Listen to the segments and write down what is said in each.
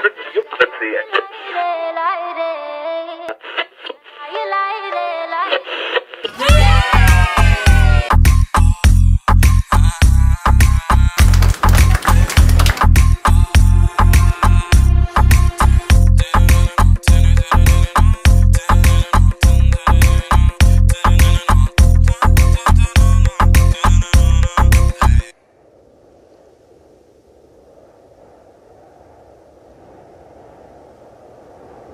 Good, you put the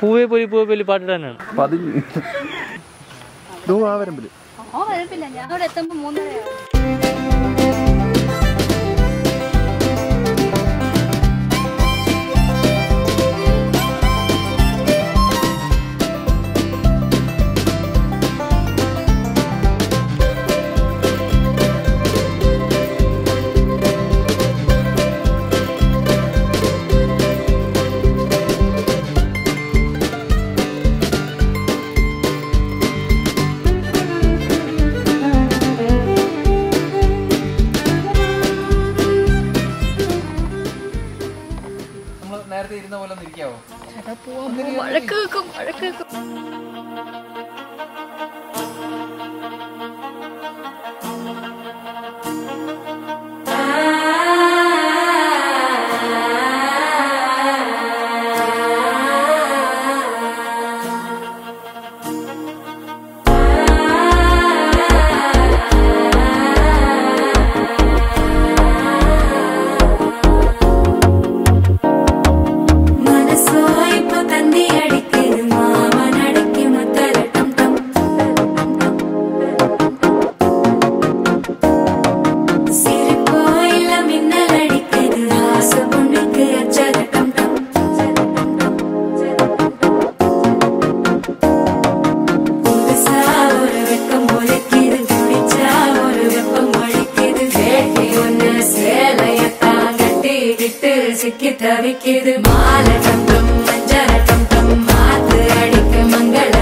പൂവേ പോലി പൂവേ പോലി പാട്ട് തന്നെയാണ്. പതിഞ്ഞു. ആ വരമ്പിൽ ആ വരമ്പില്ല. ഞാൻ അവിടെ എത്തുമ്പോ മൂന്നരയാണ് പോലെ മഴക്കേക്കും മഴക്കേക്കും சிக்கி தவிக்குது மாலை டம் டம் மஞ்சள் டம் டம் மாத்து அடிக்கு மங்கள